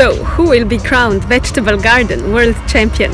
So, who will be crowned Vegetable Garden World Champion?